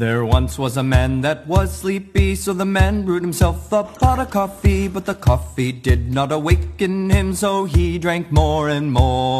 There once was a man that was sleepy, so the man brewed himself a pot of coffee, but the coffee did not awaken him, so he drank more and more.